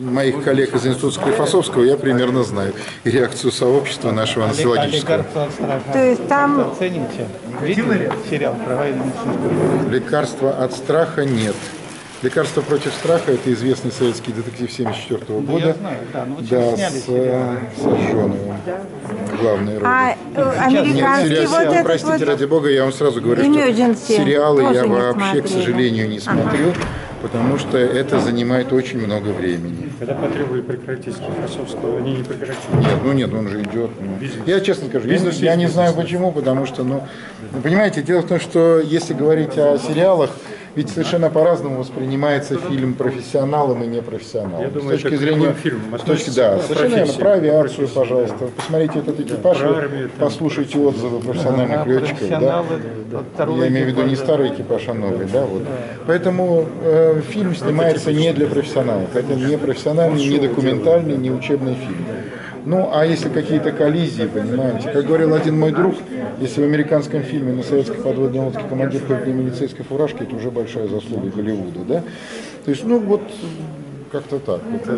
Моих коллег из Института Склифосовского я примерно знаю. И реакцию сообщества нашего анестезиологического. лекарства от страха. То есть там- Оцените. Видели сериал про военную? Лекарства от страха нет. Лекарство против страха – это известный советский детектив 1974 года. я знаю, да, ну вот да, сейчас сняли с, сериал. э, с Жжоновым. Главной роли. А э, американский Нет, вот сериал, этот простите, вот... ради бога, я вам сразу говорю, что сериалы я вообще, к смотрели. сожалению, не смотрю, потому что это занимает очень много времени. Когда потребовали прекратить Склифосовского, они не прекратили. Нет, ну нет, он же идет. ну. Я честно скажу, Бизнес я не бизнес, знаю почему, потому что, ну, понимаете, дело в том, что если говорить о сериалах, ведь совершенно по-разному воспринимается фильм профессионалом и непрофессионалом. Я думаю, с точки это зрения, любым фильмам с точки, да, совершенно верно, про авиацию, пожалуйста. Посмотрите этот экипаж, вы армию, там. послушайте отзывы профессиональных Ага, летчиков, да. вот второй Я имею в виду не старый экипаж, а новый, да, вот. Поэтому э, фильм снимается не для профессионалов. Это не профессиональный, не документальный, не учебный фильм. Ну, а если какие-то коллизии, понимаете, как говорил один мой друг, если в американском фильме на советской подводной лодке командир ходит в милицейской фуражке, это уже большая заслуга Голливуда, да? То есть, ну, вот как-то так. Это-